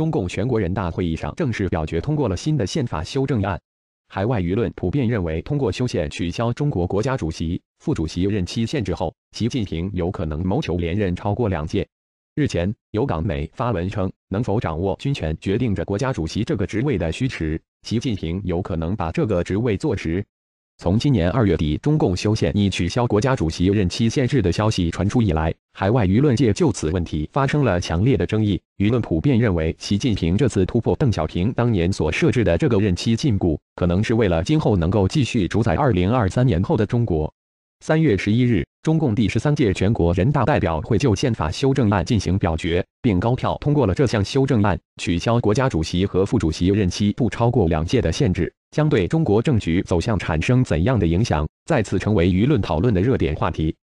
中共全国人大会议上正式表决通过了新的宪法修正案。海外舆论普遍认为，通过修宪取消中国国家主席、副主席任期限制后，习近平有可能谋求连任超过两届。日前，有港媒发文称，能否掌握军权决定着国家主席这个职位的虚实，习近平有可能把这个职位坐实。从今年二月底中共修宪拟取消国家主席任期限制的消息传出以来，海外舆论界就此问题发生了强烈的争议。舆论普遍认为，习近平这次突破邓小平当年所设置的这个任期禁锢，可能是为了今后能够继续主宰二零二三年后的中国。三月十一日，中共第十三届全国人大代表会就宪法修正案进行表决，并高票通过了这项修正案，取消国家主席和副主席任期不超过两届的限制。将对中国政局走向产生怎样的影响，再次成为舆论讨论的热点话题。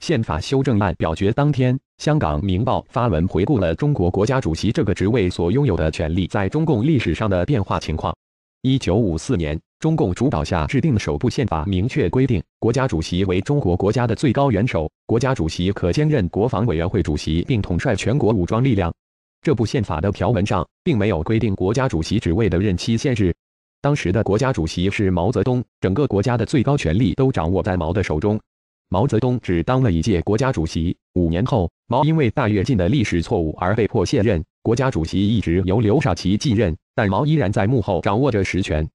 宪法修正案表决当天，香港《明报》发文回顾了中国国家主席这个职位所拥有的权利在中共历史上的变化情况。一九五四年，中共主导下制定的首部宪法明确规定，国家主席为中国国家的最高元首，国家主席可兼任国防委员会主席，并统帅全国武装力量。这部宪法的条文上并没有规定国家主席职位的任期限制。当时的国家主席是毛泽东，整个国家的最高权力都掌握在毛的手中。毛泽东只当了一届国家主席，五年后，毛因为大跃进的历史错误而被迫卸任，国家主席一直由刘少奇继任，但毛依然在幕后掌握着实权。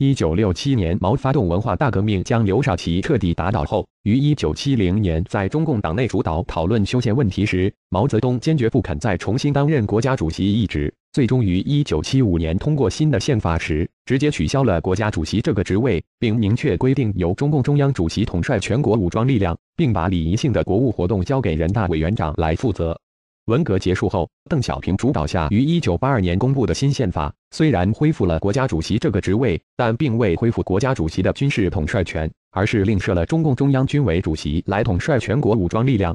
一九六七年，毛发动文化大革命，将刘少奇彻底打倒后，于一九七零年在中共党内主导讨论修宪问题时，毛泽东坚决不肯再重新担任国家主席一职，最终于一九七五年通过新的宪法时，直接取消了国家主席这个职位，并明确规定由中共中央主席统帅全国武装力量，并把礼仪性的国务活动交给人大委员长来负责。文革结束后，邓小平主导下于一九八二年公布的新宪法，虽然恢复了国家主席这个职位，但并未恢复国家主席的军事统帅权，而是另设了中共中央军委主席来统帅全国武装力量。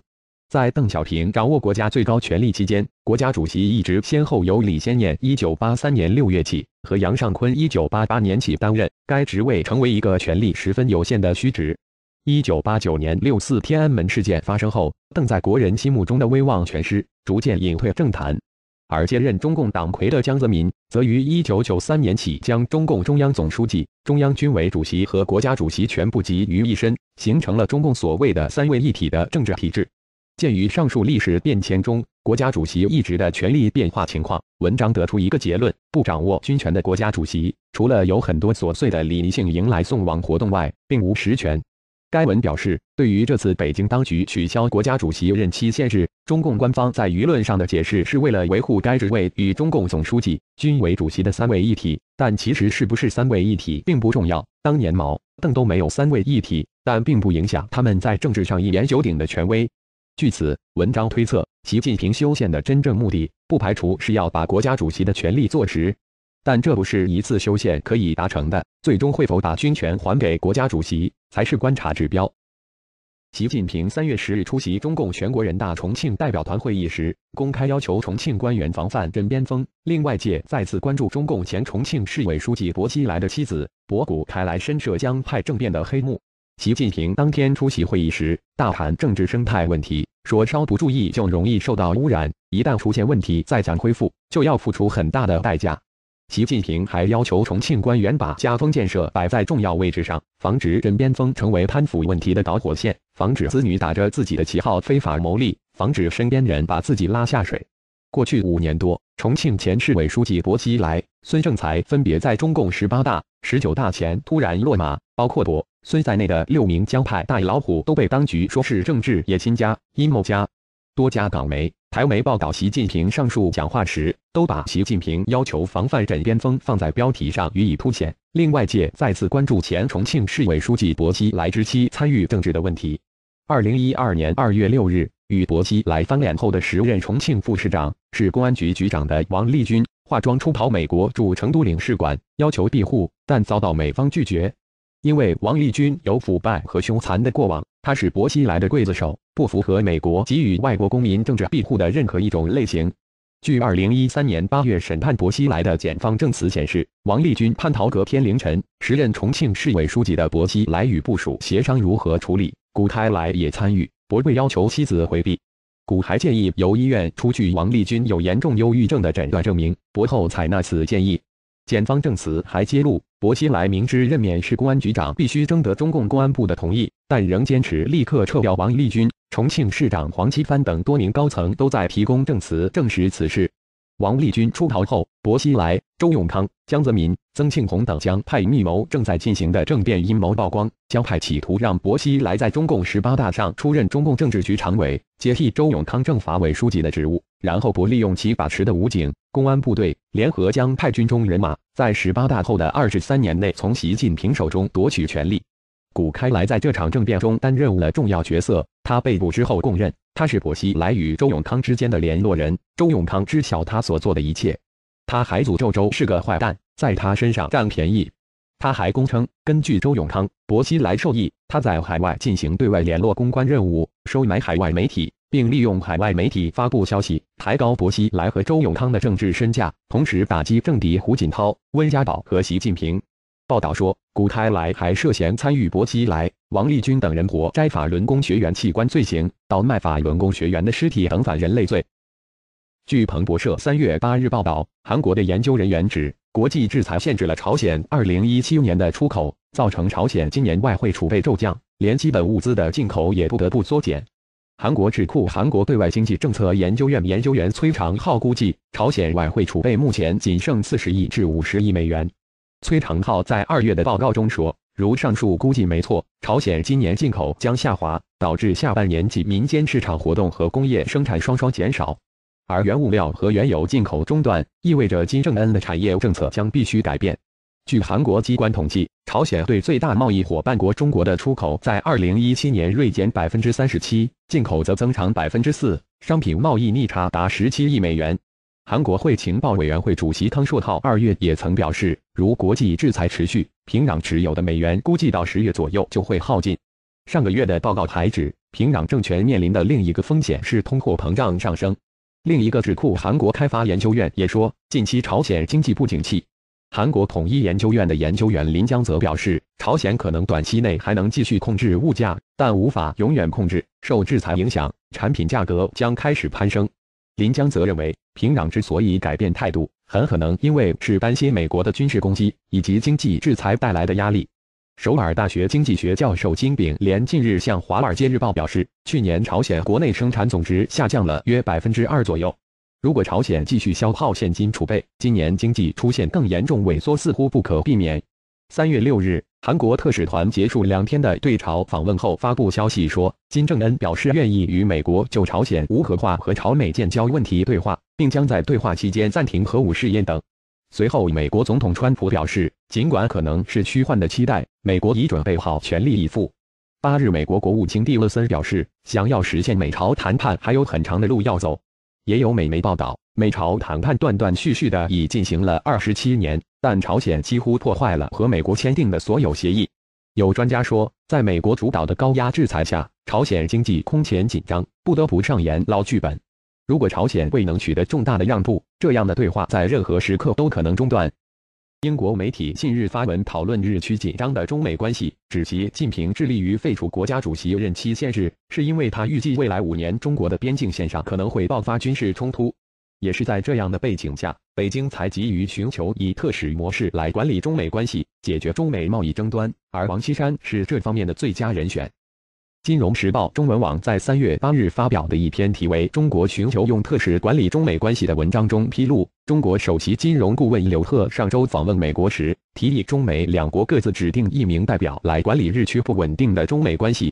在邓小平掌握国家最高权力期间，国家主席一直先后由李先念一九八三年六月起和杨尚昆一九八八年起担任，该职位成为一个权力十分有限的虚职。一九八九年六四天安门事件发生后，邓在国人心目中的威望全失，逐渐隐退政坛。而接任中共党魁的江泽民，则于一九九三年起将中共中央总书记、中央军委主席和国家主席全部集于一身，形成了中共所谓的三位一体的政治体制。鉴于上述历史变迁中国家主席一职的权力变化情况，文章得出一个结论：不掌握军权的国家主席，除了有很多琐碎的礼仪性迎来送往活动外，并无实权。该文表示，对于这次北京当局取消国家主席任期限制，中共官方在舆论上的解释是为了维护该职位与中共总书记、军委主席的三位一体。但其实是不是三位一体并不重要。当年毛、邓都没有三位一体，但并不影响他们在政治上一言九鼎的权威。据此，文章推测，习近平修宪的真正目的，不排除是要把国家主席的权力坐实。但这不是一次修宪可以达成的，最终会否把军权还给国家主席，才是观察指标。习近平三月十日出席中共全国人大重庆代表团会议时，公开要求重庆官员防范枕边风，令外界再次关注中共前重庆市委书记薄熙来的妻子博古开来深涉江派政变的黑幕。习近平当天出席会议时，大谈政治生态问题，说稍不注意就容易受到污染，一旦出现问题再想恢复，就要付出很大的代价。习近平还要求重庆官员把家风建设摆在重要位置上，防止枕边风成为贪腐问题的导火线，防止子女打着自己的旗号非法牟利，防止身边人把自己拉下水。过去五年多，重庆前市委书记薄熙来、孙政才分别在中共十八大、十九大前突然落马，包括薄、孙在内的六名江派大老虎都被当局说是政治野心家、阴谋家。多家港媒。台媒报道习近平上述讲话时，都把习近平要求防范枕边风放在标题上予以凸显，令外界再次关注前重庆市委书记薄熙来之妻参与政治的问题。二零一二年二月六日，与薄熙来翻脸后的时任重庆副市长、市公安局局长的王立军，化妆出逃美国驻成都领事馆，要求庇护，但遭到美方拒绝。因为王立军有腐败和凶残的过往，他是薄熙来的刽子手，不符合美国给予外国公民政治庇护的任何一种类型。据二零一三年八月审判薄熙来的检方证词显示，王立军叛逃隔天凌晨，时任重庆市委书记的薄熙来与部署协商如何处理，古开来也参与，薄被要求妻子回避。古还建议由医院出具王立军有严重忧郁症的诊断证明，博后采纳此建议。检方证词还揭露，薄熙来明知任免市公安局长必须征得中共公安部的同意，但仍坚持立刻撤掉王立军。重庆市长黄奇帆等多名高层都在提供证词证实此事。王立军出逃后，薄熙来、周永康、江泽民、曾庆红等江派密谋正在进行的政变阴谋曝光。江派企图让薄熙来在中共十八大上出任中共政治局常委，接替周永康政法委书记的职务，然后不利用其把持的武警、公安部队联合江派军中人马，在十八大后的二十三年内从习近平手中夺取权力。古开来在这场政变中担任了重要角色。他被捕之后供认，他是薄熙来与周永康之间的联络人。周永康知晓他所做的一切。他还诅咒周是个坏蛋，在他身上占便宜。他还供称，根据周永康、薄熙来授意，他在海外进行对外联络公关任务，收买海外媒体，并利用海外媒体发布消息，抬高薄熙来和周永康的政治身价，同时打击政敌胡锦涛、温家宝和习近平。报道说，古开来还涉嫌参与薄熙来、王立军等人活摘法轮功学员器官罪行、倒卖法轮功学员的尸体等反人类罪。据彭博社三月八日报道，韩国的研究人员指，国际制裁限制了朝鲜二零一七年的出口，造成朝鲜今年外汇储备骤降，连基本物资的进口也不得不缩减。韩国智库韩国对外经济政策研究院研究员崔长浩估计，朝鲜外汇储备目前仅剩四十亿至五十亿美元。崔长浩在二月的报告中说，如上述估计没错，朝鲜今年进口将下滑，导致下半年及民间市场活动和工业生产双双减少，而原物料和原油进口中断，意味着金正恩的产业政策将必须改变。据韩国机关统计，朝鲜对最大贸易伙伴国中国的出口在二零一七年锐减百分之三十七，进口则增长百分之四，商品贸易逆差达十七亿美元。韩国会情报委员会主席康硕浩二月也曾表示，如国际制裁持续，平壤持有的美元估计到十月左右就会耗尽。上个月的报告还指，平壤政权面临的另一个风险是通货膨胀上升。另一个智库韩国开发研究院也说，近期朝鲜经济不景气。韩国统一研究院的研究员林江则表示，朝鲜可能短期内还能继续控制物价，但无法永远控制。受制裁影响，产品价格将开始攀升。林江则认为，平壤之所以改变态度，很可能因为是担心美国的军事攻击以及经济制裁带来的压力。首尔大学经济学教授金炳连近日向《华尔街日报》表示，去年朝鲜国内生产总值下降了约百分之二左右。如果朝鲜继续消耗现金储备，今年经济出现更严重萎缩似乎不可避免。三月六日。韩国特使团结束两天的对朝访问后，发布消息说，金正恩表示愿意与美国就朝鲜无核化和朝美建交问题对话，并将在对话期间暂停核武试验等。随后，美国总统川普表示，尽管可能是虚幻的期待，美国已准备好全力以赴。八日，美国国务卿蒂勒森表示，想要实现美朝谈判还有很长的路要走。也有美媒报道，美朝谈判断断续续的已进行了二十七年。但朝鲜几乎破坏了和美国签订的所有协议。有专家说，在美国主导的高压制裁下，朝鲜经济空前紧张，不得不上演老剧本。如果朝鲜未能取得重大的让步，这样的对话在任何时刻都可能中断。英国媒体近日发文讨论日趋紧张的中美关系，指习近平致力于废除国家主席任期限制，是因为他预计未来五年中国的边境线上可能会爆发军事冲突。也是在这样的背景下，北京才急于寻求以特使模式来管理中美关系，解决中美贸易争端，而王岐山是这方面的最佳人选。金融时报中文网在三月八日发表的一篇题为《中国寻求用特使管理中美关系》的文章中披露，中国首席金融顾问刘鹤上周访问美国时，提议中美两国各自指定一名代表来管理日趋不稳定的中美关系。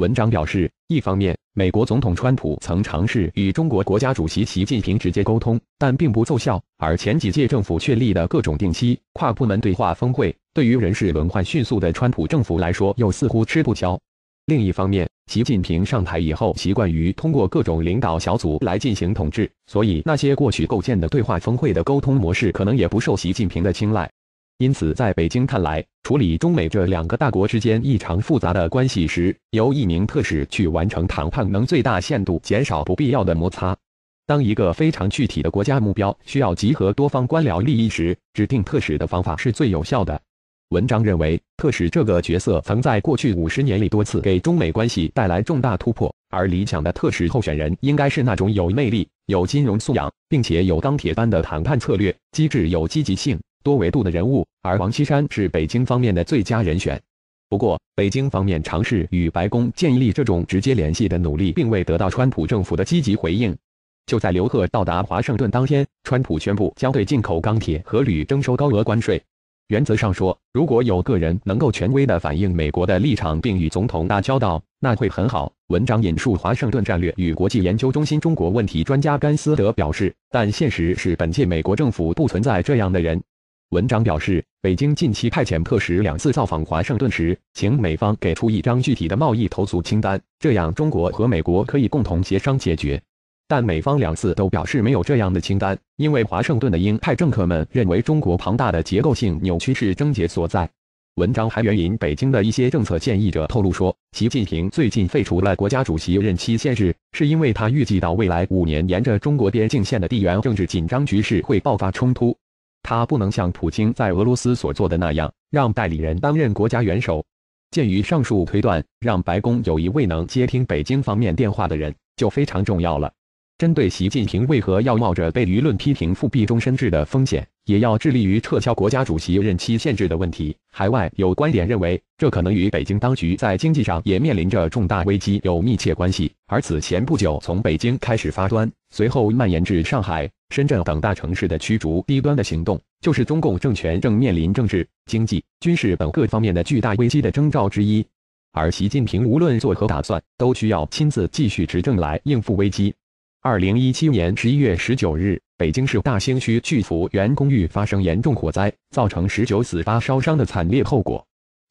文章表示，一方面，美国总统川普曾尝试与中国国家主席习近平直接沟通，但并不奏效；而前几届政府确立的各种定期、跨部门对话峰会，对于人事轮换迅速的川普政府来说，又似乎吃不消。另一方面，习近平上台以后，习惯于通过各种领导小组来进行统治，所以那些过去构建的对话峰会的沟通模式，可能也不受习近平的青睐。因此，在北京看来，处理中美这两个大国之间异常复杂的关系时，由一名特使去完成谈判，能最大限度减少不必要的摩擦。当一个非常具体的国家目标需要集合多方官僚利益时，指定特使的方法是最有效的。文章认为，特使这个角色曾在过去五十年里多次给中美关系带来重大突破，而理想的特使候选人应该是那种有魅力、有金融素养，并且有钢铁般的谈判策略、机智有积极性、多维度的人物。而王岐山是北京方面的最佳人选。不过，北京方面尝试与白宫建立这种直接联系的努力，并未得到川普政府的积极回应。就在刘鹤到达华盛顿当天，川普宣布将对进口钢铁和铝征收高额关税。原则上说，如果有个人能够权威地反映美国的立场，并与总统打交道，那会很好。文章引述华盛顿战略与国际研究中心中国问题专家甘斯德表示，但现实是本届美国政府不存在这样的人。文章表示，北京近期派遣特使两次造访华盛顿时，请美方给出一张具体的贸易投诉清单，这样中国和美国可以共同协商解决。但美方两次都表示没有这样的清单，因为华盛顿的鹰派政客们认为中国庞大的结构性扭曲是症结所在。文章还援引北京的一些政策建议者透露说，习近平最近废除了国家主席任期限制，是因为他预计到未来五年沿着中国边境线的地缘政治紧张局势会爆发冲突，他不能像普京在俄罗斯所做的那样，让代理人担任国家元首。鉴于上述推断，让白宫有一位能接听北京方面电话的人就非常重要了。针对习近平为何要冒着被舆论批评复辟终身制的风险，也要致力于撤销国家主席任期限制的问题，海外有观点认为，这可能与北京当局在经济上也面临着重大危机有密切关系。而此前不久从北京开始发端，随后蔓延至上海、深圳等大城市的驱逐低端的行动，就是中共政权正面临政治、经济、军事等各方面的巨大危机的征兆之一。而习近平无论作何打算，都需要亲自继续执政来应付危机。二零一七年十一月十九日，北京市大兴区巨福园公寓发生严重火灾，造成十九死八烧伤的惨烈后果。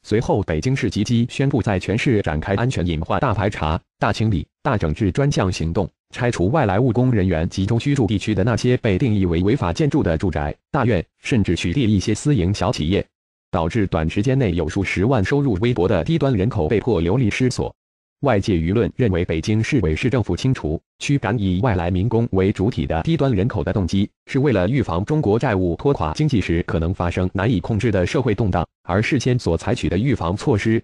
随后，北京市即即宣布在全市展开安全隐患大排查、大清理、大整治专项行动，拆除外来务工人员集中居住地区的那些被定义为违法建筑的住宅、大院，甚至取缔一些私营小企业，导致短时间内有数十万收入微薄的低端人口被迫流离失所。外界舆论认为，北京市委市政府清除、驱赶以外来民工为主体的低端人口的动机，是为了预防中国债务拖垮经济时可能发生难以控制的社会动荡而事先所采取的预防措施。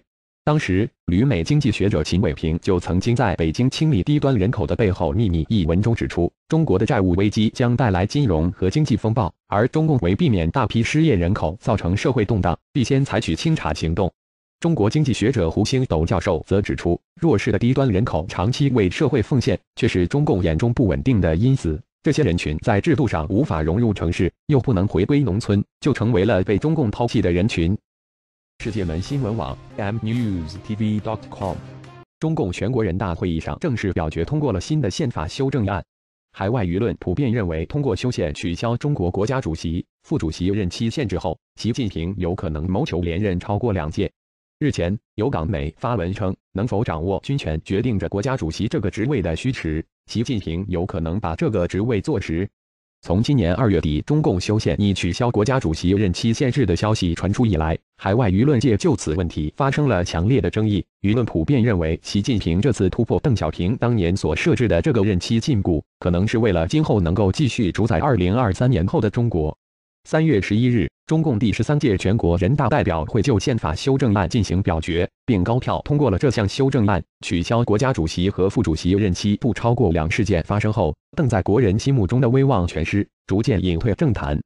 当时，旅美经济学者秦伟平就曾经在《北京清理低端人口的背后秘密》一文中指出，中国的债务危机将带来金融和经济风暴，而中共为避免大批失业人口造成社会动荡，必先采取清查行动。中国经济学者胡星斗教授则指出，弱势的低端人口长期为社会奉献，却是中共眼中不稳定的因子。这些人群在制度上无法融入城市，又不能回归农村，就成为了被中共抛弃的人群。世界门新闻网 m news tv dot com，中共全国人大会议上正式表决通过了新的宪法修正案。海外舆论普遍认为，通过修宪取消中国国家主席、副主席任期限制后，习近平有可能谋求连任超过两届。日前，有港媒发文称，能否掌握军权决定着国家主席这个职位的虚实。习近平有可能把这个职位坐实。从今年二月底中共修宪拟取消国家主席任期限制的消息传出以来，海外舆论界就此问题发生了强烈的争议。舆论普遍认为，习近平这次突破邓小平当年所设置的这个任期禁锢，可能是为了今后能够继续主宰二零二三年后的中国。三月十一日，中共第十三届全国人大代表会就宪法修正案进行表决，并高票通过了这项修正案。取消国家主席和副主席任期不超过两事件发生后，邓在国人心目中的威望全失，逐渐隐退政坛。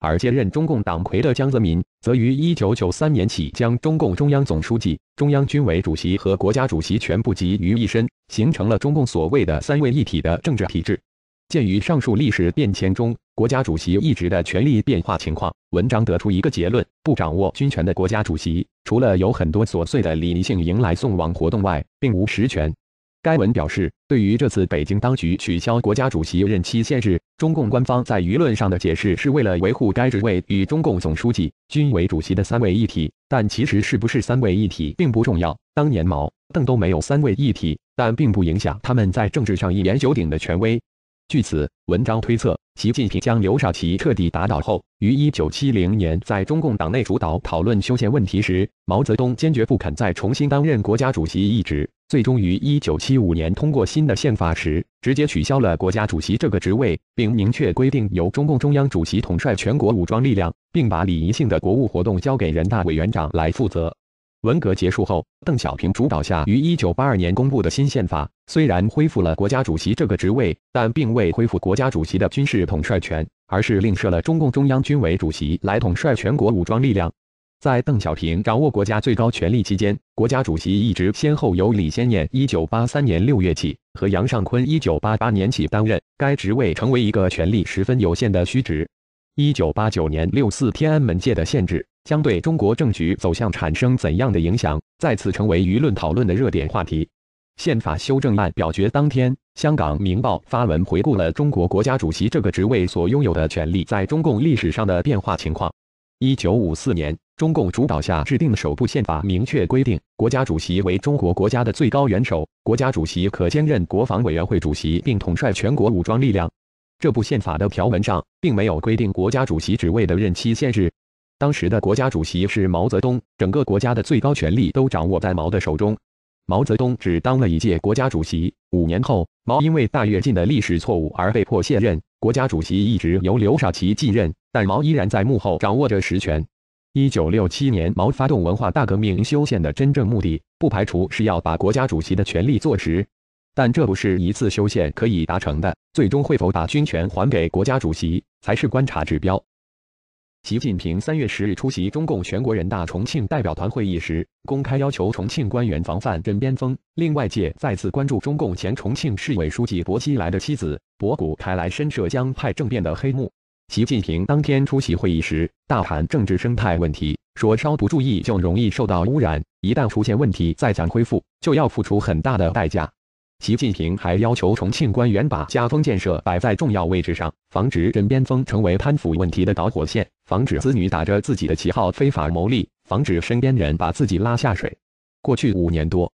而接任中共党魁的江泽民，则于一九九三年起将中共中央总书记、中央军委主席和国家主席全部集于一身，形成了中共所谓的三位一体的政治体制。鉴于上述历史变迁中国家主席一职的权力变化情况，文章得出一个结论：不掌握军权的国家主席，除了有很多琐碎的礼仪性迎来送往活动外，并无实权。该文表示，对于这次北京当局取消国家主席任期限制，中共官方在舆论上的解释是为了维护该职位与中共总书记、军委主席的三位一体，但其实是不是三位一体并不重要。当年毛、邓都没有三位一体，但并不影响他们在政治上一言九鼎的权威。据此，文章推测，习近平将刘少奇彻底打倒后，于一九七零年在中共党内主导讨论修宪问题时，毛泽东坚决不肯再重新担任国家主席一职，最终于一九七五年通过新的宪法时，直接取消了国家主席这个职位，并明确规定由中共中央主席统帅全国武装力量，并把礼仪性的国务活动交给人大委员长来负责。文革结束后，邓小平主导下于一九八二年公布的新宪法，虽然恢复了国家主席这个职位，但并未恢复国家主席的军事统帅权，而是另设了中共中央军委主席来统帅全国武装力量。在邓小平掌握国家最高权力期间，国家主席一直先后由李先念（一九八三年六月起）和杨尚昆（一九八八年起）担任，该职位成为一个权力十分有限的虚职。一九八九年六四天安门界的限制将对中国政局走向产生怎样的影响，再次成为舆论讨论的热点话题。宪法修正案表决当天，香港《明报》发文回顾了中国国家主席这个职位所拥有的权利在中共历史上的变化情况。一九五四年。中共主导下制定的首部宪法明确规定，国家主席为中国国家的最高元首，国家主席可兼任国防委员会主席，并统帅全国武装力量。这部宪法的条文上并没有规定国家主席职位的任期限制。当时的国家主席是毛泽东，整个国家的最高权力都掌握在毛的手中。毛泽东只当了一届国家主席，五年后，毛因为大跃进的历史错误而被迫卸任，国家主席一直由刘少奇继任，但毛依然在幕后掌握着实权。一九六七年，毛发动文化大革命修宪的真正目的，不排除是要把国家主席的权力坐实，但这不是一次修宪可以达成的。最终会否把军权还给国家主席，才是观察指标。习近平三月十日出席中共全国人大重庆代表团会议时，公开要求重庆官员防范枕边风，令外界再次关注中共前重庆市委书记薄熙来的妻子博古开来深涉江派政变的黑幕。习近平当天出席会议时，大谈政治生态问题，说稍不注意就容易受到污染，一旦出现问题再想恢复，就要付出很大的代价。习近平还要求重庆官员把家风建设摆在重要位置上，防止枕边风成为贪腐问题的导火线，防止子女打着自己的旗号非法牟利，防止身边人把自己拉下水。过去五年多，